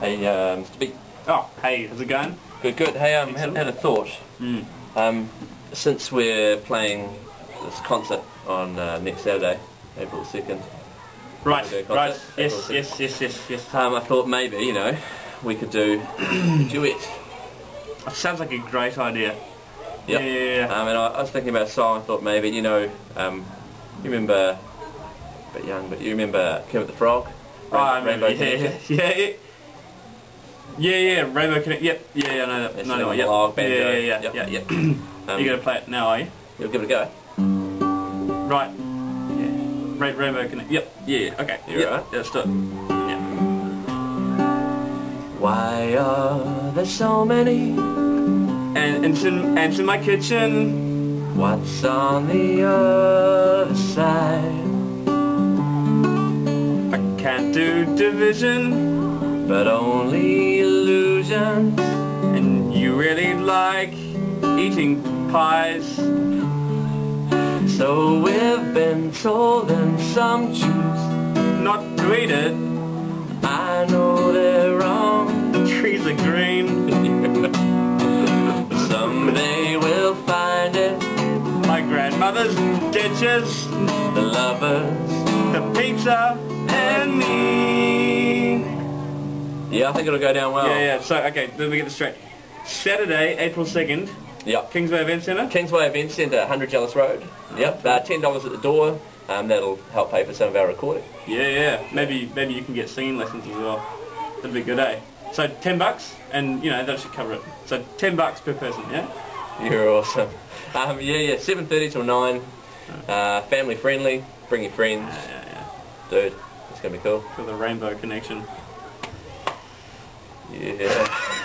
Hey, Mr. B. Oh, hey, how's it going? Good, good. Hey, um, had, had a thought. Mm. Um, since we're playing this concert on uh, next Saturday, April 2nd, Right, concert, right. Yes, yes, yes, yes, yes. um, I thought maybe, you know, we could do a duet. That sounds like a great idea. Yep. Yeah, yeah, yeah. Um, and I, I was thinking about a song, I thought maybe, you know, um, you remember, a bit young, but you remember Kermit the Frog? Oh, I remember. Rainbow Yeah, yeah, yeah, yeah. Yeah, Rainbow Connect. Yep, yeah, yeah, I know that. No, no, yep. log Yeah, banjo. yeah, yeah, Yep. yeah, yeah. Um, You're gonna play it now, are you? You'll give it a go. Right. Yeah. Ra Rainbow Connect. Yep. Yeah. yeah, Okay. You yep. alright? Yeah, let's do it. Yeah. Why are there so many? And, and, in, and it's in my kitchen. What's on the other side? I can't do division. But only eating pies. So we've been told and some choose. Not to eat it. I know they're wrong. The trees are green. Someday we'll find it. My grandmother's ditches. The lovers. The pizza and me. Yeah, I think it'll go down well. Yeah, yeah. So, okay, let me get this straight. Saturday, April 2nd, Yep. Kingsway Event Centre. Kingsway Event Centre, 100 Jealous Road. Yep. Uh, $10 at the door. Um, that'll help pay for some of our recording. Yeah, yeah. Maybe maybe you can get singing lessons as well. That'd be a good, eh? So 10 bucks, and, you know, that should cover it. So 10 bucks per person, yeah? You're awesome. Um, yeah, yeah, 7.30 till 9. Uh, family friendly. Bring your friends. Yeah, yeah, Dude, it's going to be cool. For the rainbow connection. Yeah.